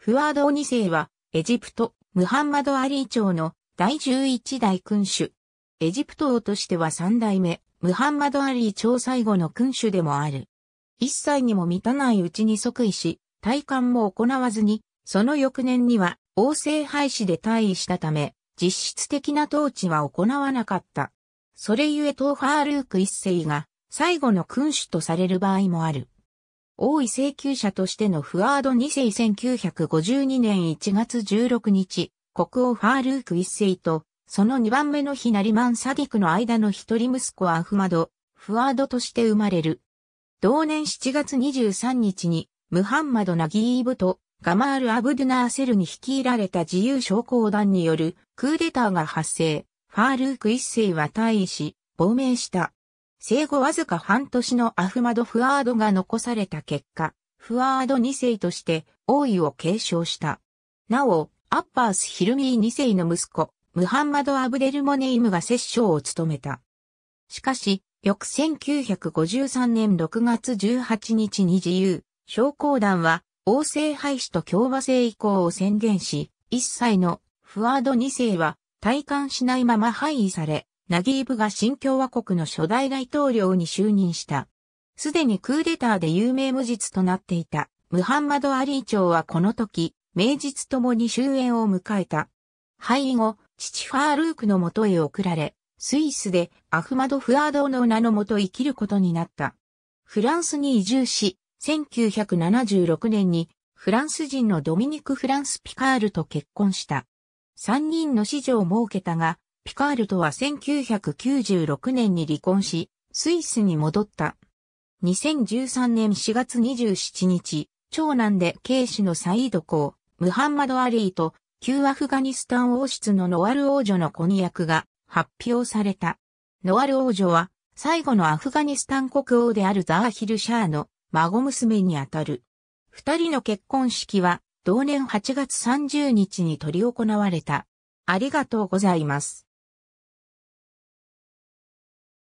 フワード2世は、エジプト、ムハンマド・アリー朝の第11代君主。エジプト王としては3代目、ムハンマド・アリー朝最後の君主でもある。一歳にも満たないうちに即位し、体感も行わずに、その翌年には王政廃止で退位したため、実質的な統治は行わなかった。それゆえトーファールーク一世が最後の君主とされる場合もある。王位請求者としてのフワード2世1952年1月16日、国王ファールーク一世と、その2番目のヒナリマン・サディクの間の一人息子アフマド、フワードとして生まれる。同年7月23日に、ムハンマド・ナギーブとガマール・アブドゥナーセルに率いられた自由将校団によるクーデターが発生。ファールーク一世は退位し、亡命した。生後わずか半年のアフマド・フワードが残された結果、フワード2世として王位を継承した。なお、アッパース・ヒルミー2世の息子、ムハンマド・アブデルモネイムが摂政を務めた。しかし、翌1953年6月18日に自由、将校団は王政廃止と共和制移行を宣言し、一歳のフワード2世は体感しないまま廃位され、ナギーブが新共和国の初代大統領に就任した。すでにクーデターで有名無実となっていたムハンマド・アリー朝はこの時、名実ともに終焉を迎えた。廃位後、父ファールークのもとへ送られ、スイスでアフマド・フアードの名のもと生きることになった。フランスに移住し、1976年にフランス人のドミニク・フランス・ピカールと結婚した。三人の子女を設けたが、ピカールとは1996年に離婚し、スイスに戻った。2013年4月27日、長男で警視のサイード公、ムハンマド・アリーと、旧アフガニスタン王室のノワル王女の婚約が発表された。ノワル王女は、最後のアフガニスタン国王であるザーヒル・シャーの孫娘にあたる。二人の結婚式は、同年8月30日に執り行われた。ありがとうございます。